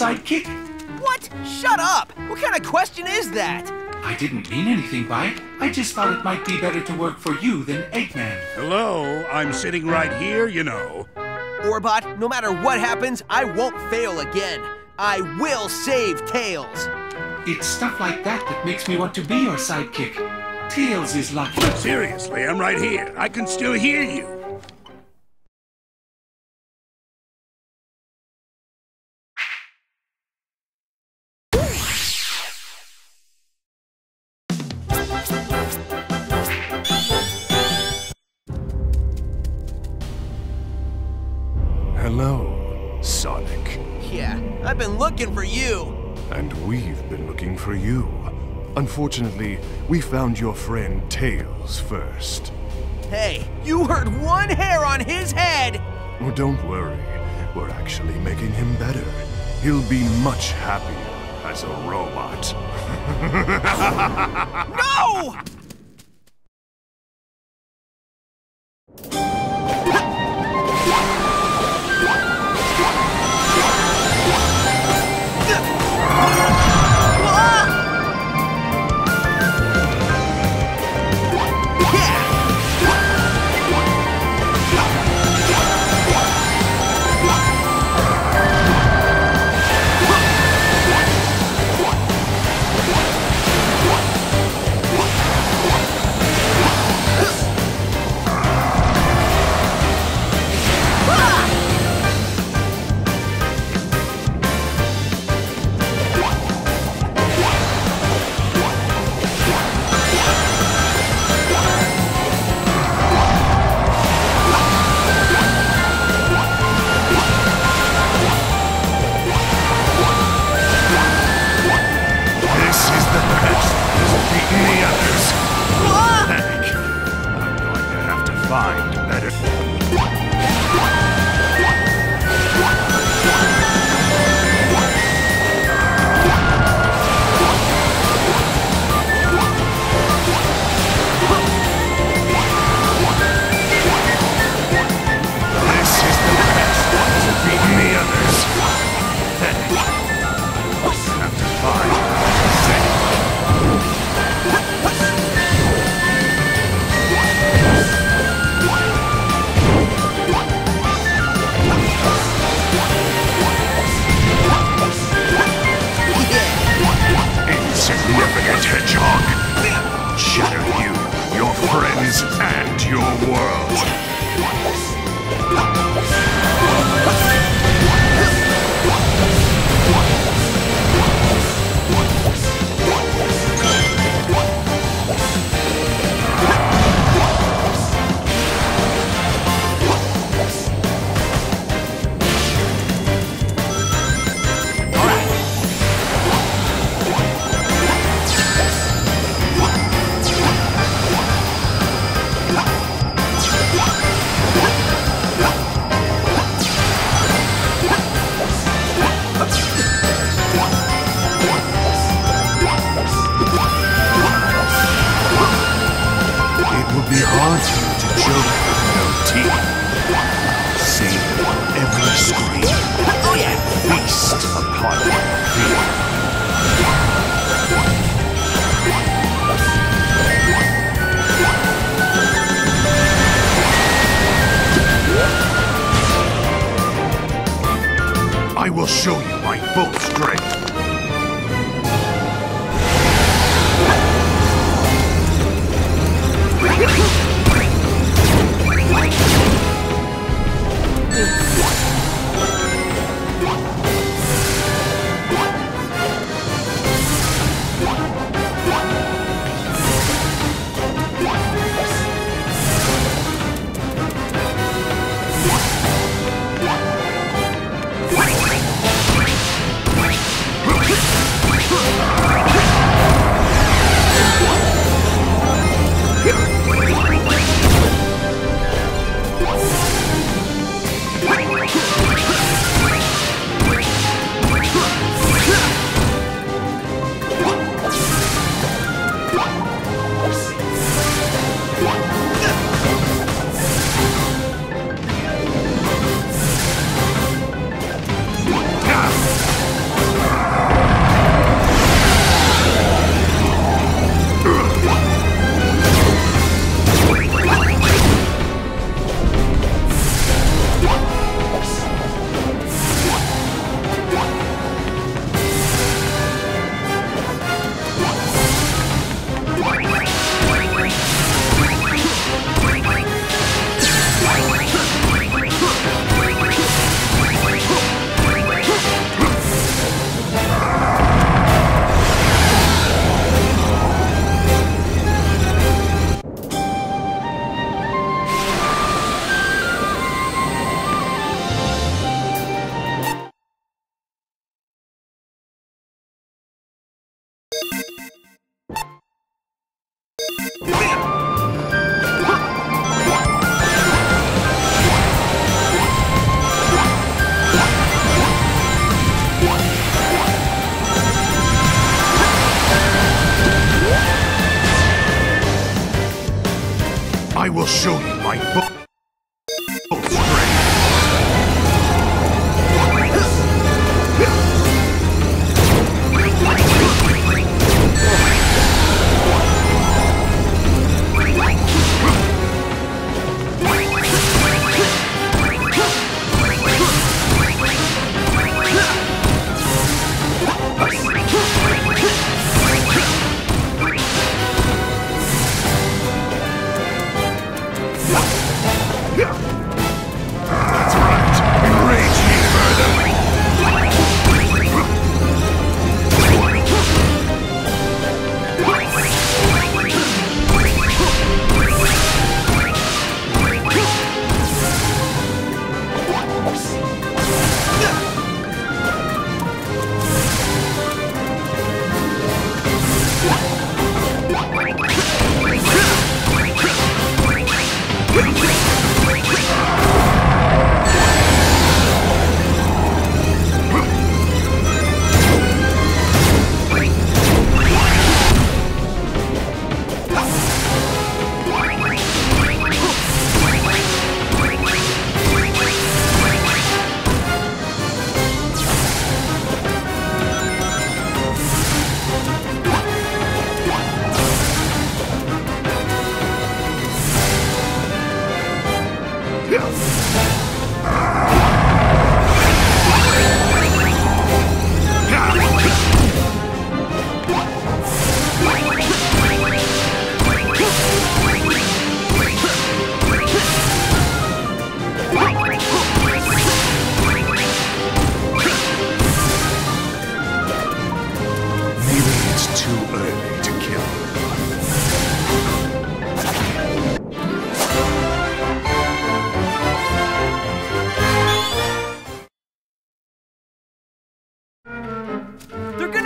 sidekick? What? Shut up! What kind of question is that? I didn't mean anything by it. I just thought it might be better to work for you than Eggman. Hello, I'm sitting right here, you know. Orbot, no matter what happens, I won't fail again. I will save Tails. It's stuff like that that makes me want to be your sidekick. Tails is lucky. Seriously, I'm right here. I can still hear you. Unfortunately, we found your friend Tails first. Hey, you hurt one hair on his head! Oh, don't worry. We're actually making him better. He'll be much happier as a robot. No! want you to children, no teeth. Save every scream. Oh yeah! Feast upon fear. I will show you my full strength. Woo! Thank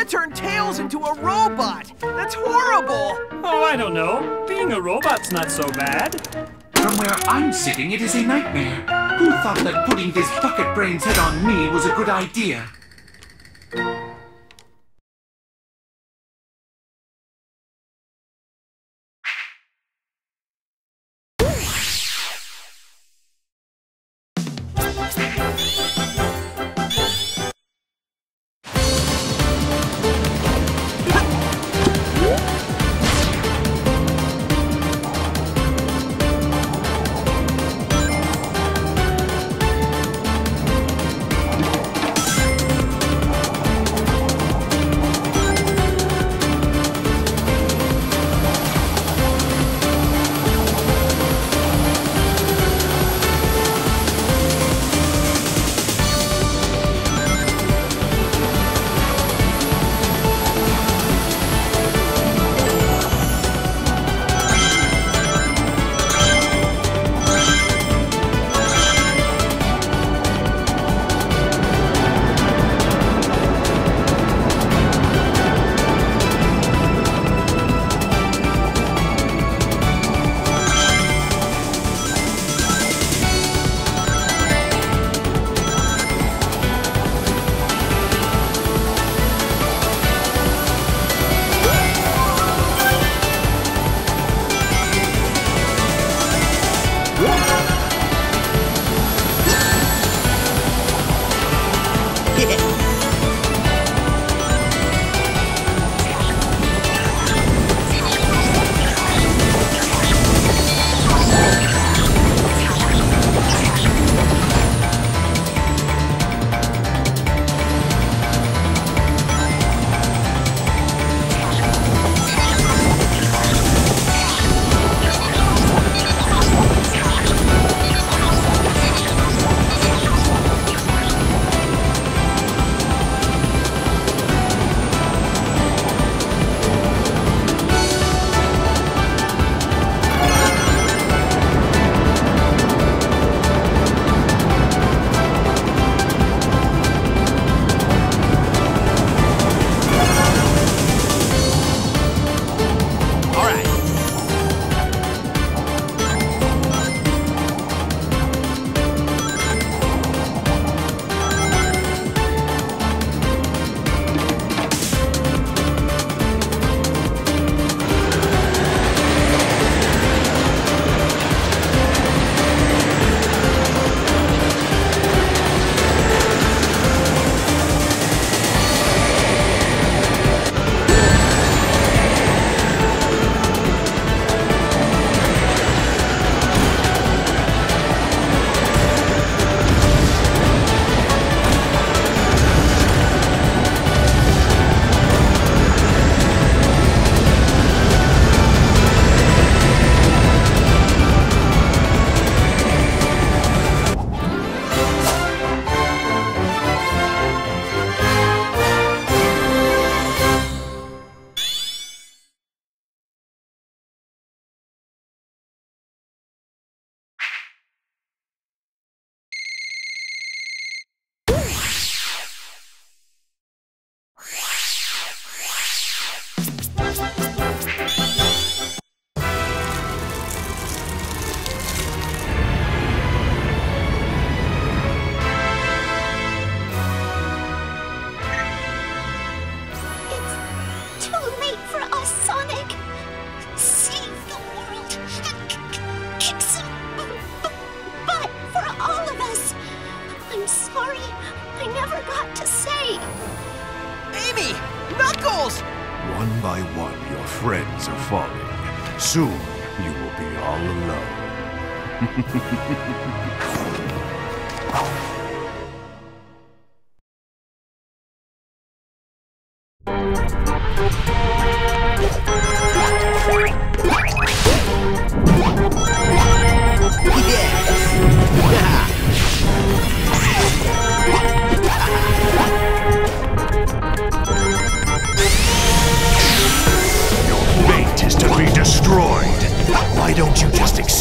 gonna turn Tails into a robot! That's horrible! Oh, I don't know. Being a robot's not so bad. From where I'm sitting, it is a nightmare. Who thought that putting this bucket brain's head on me was a good idea?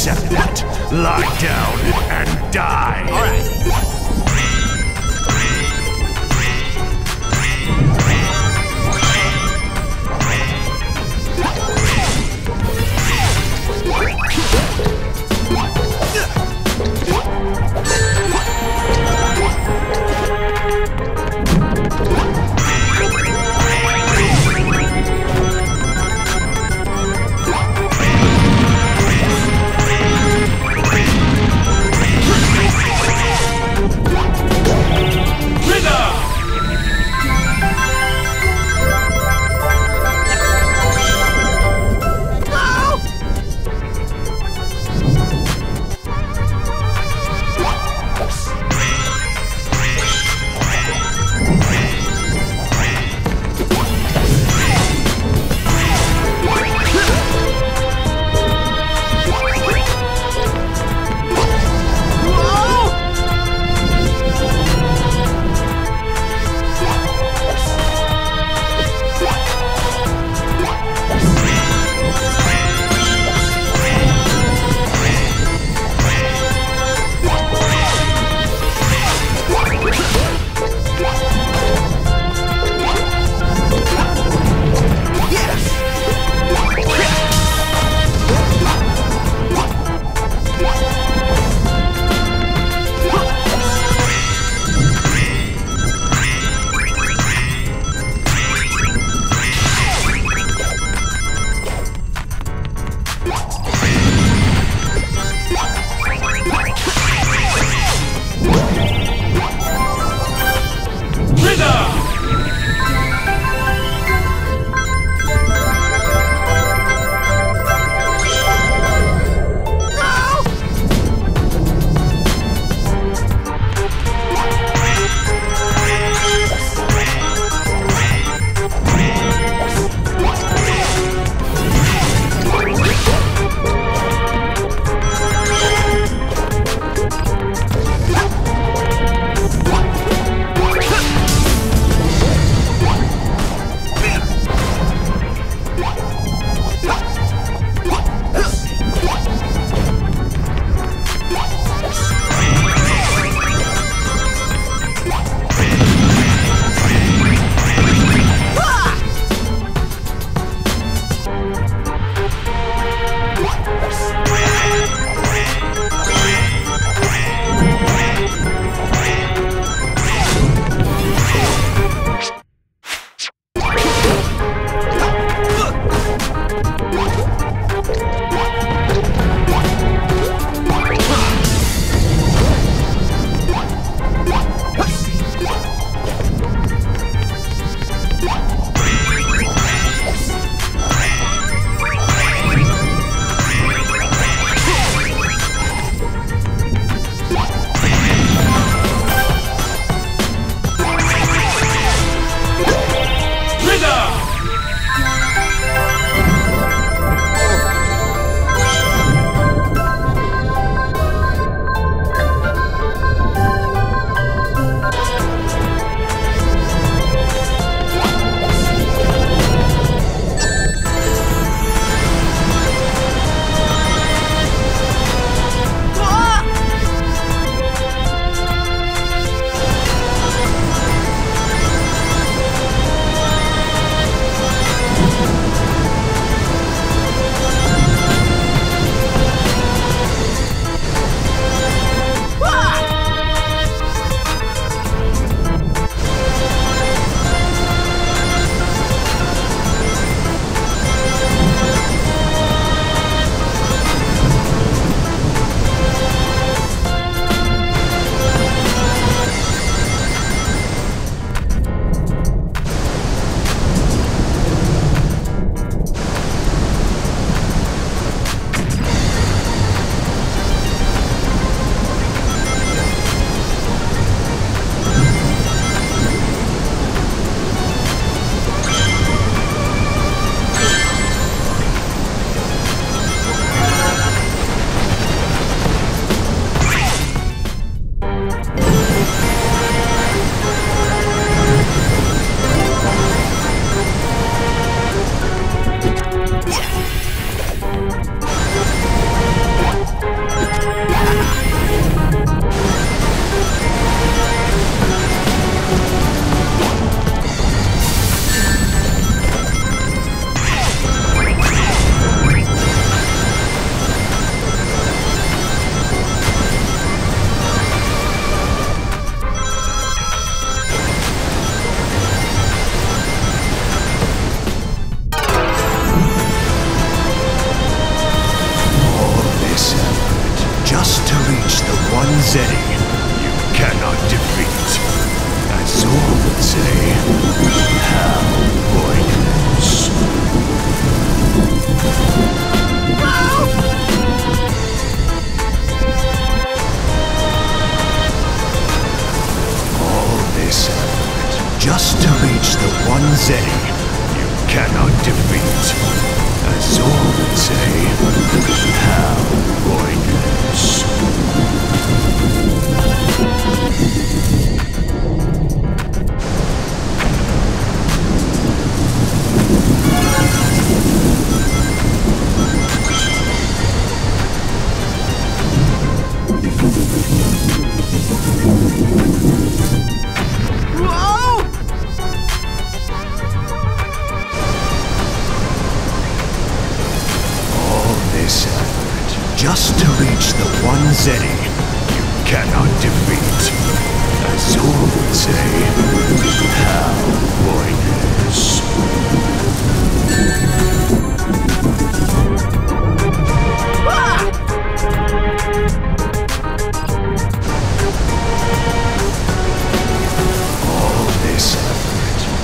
Accept it? Lie down and die. All right.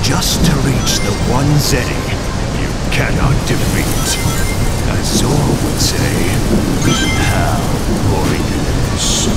Just to reach the one Zeti you cannot defeat. As Zor would say, Hal Boyness.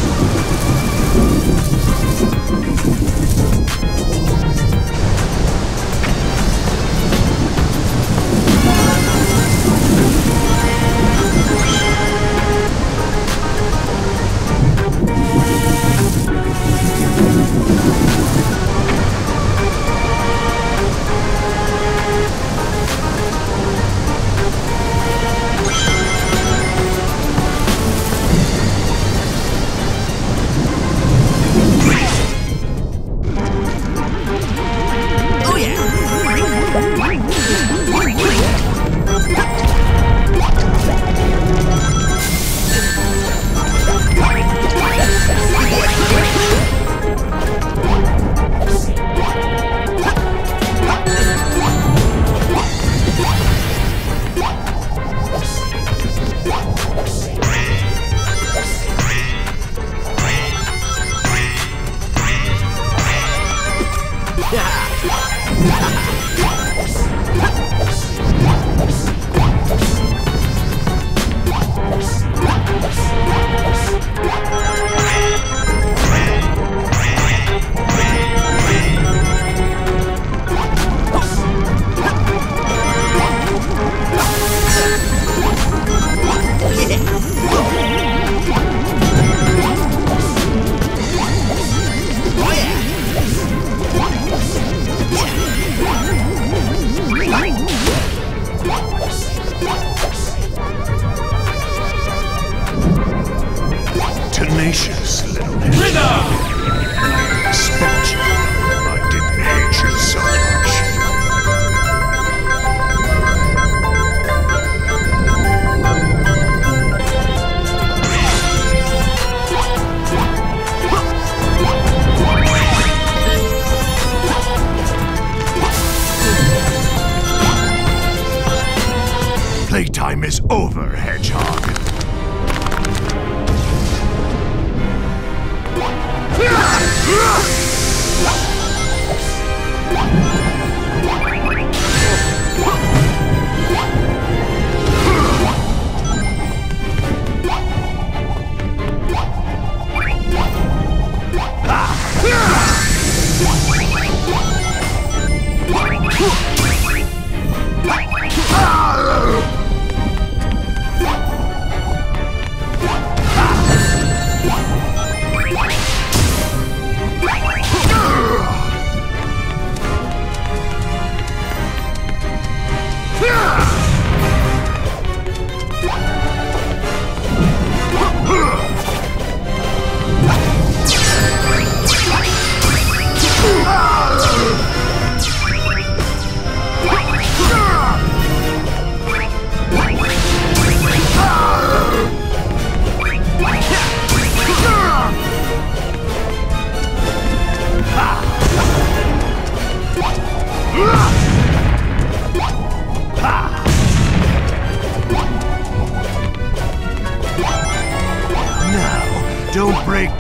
Playtime is over, Hedgehog. Now,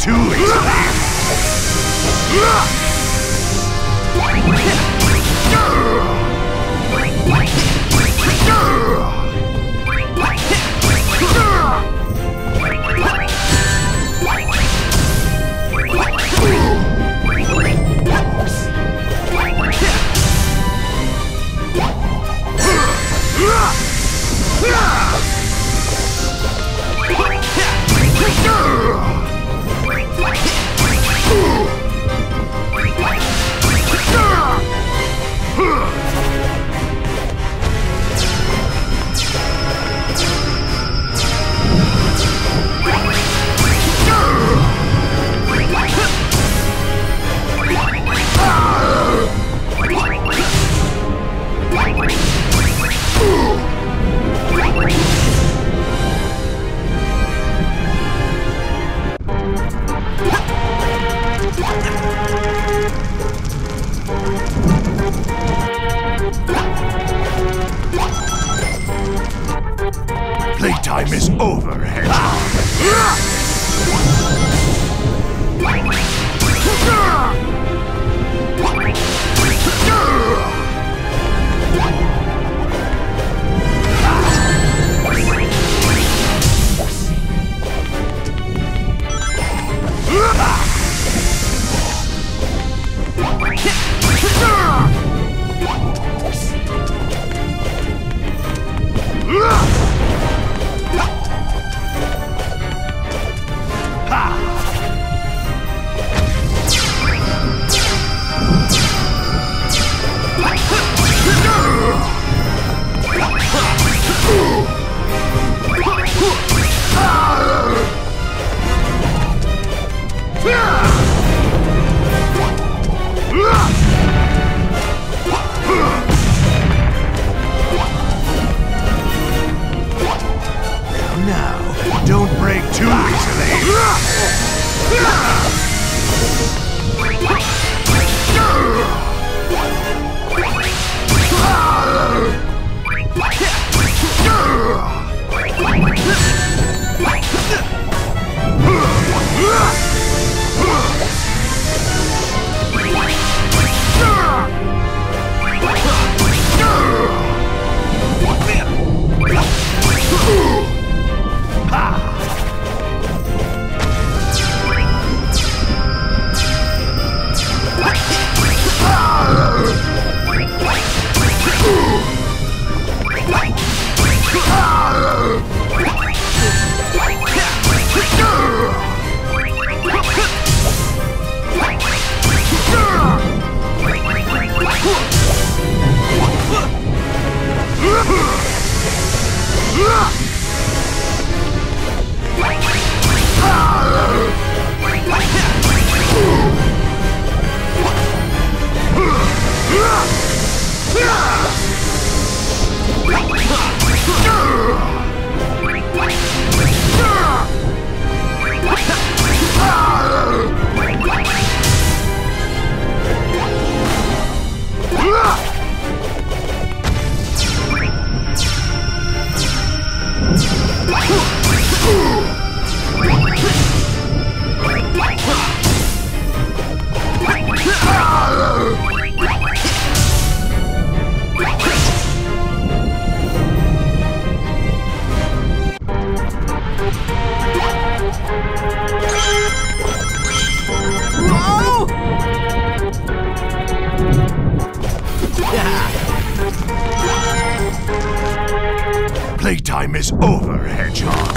too easily. Over, Hedgehog. Ugh! Ha! Easily. Playtime is over, Hedgehog.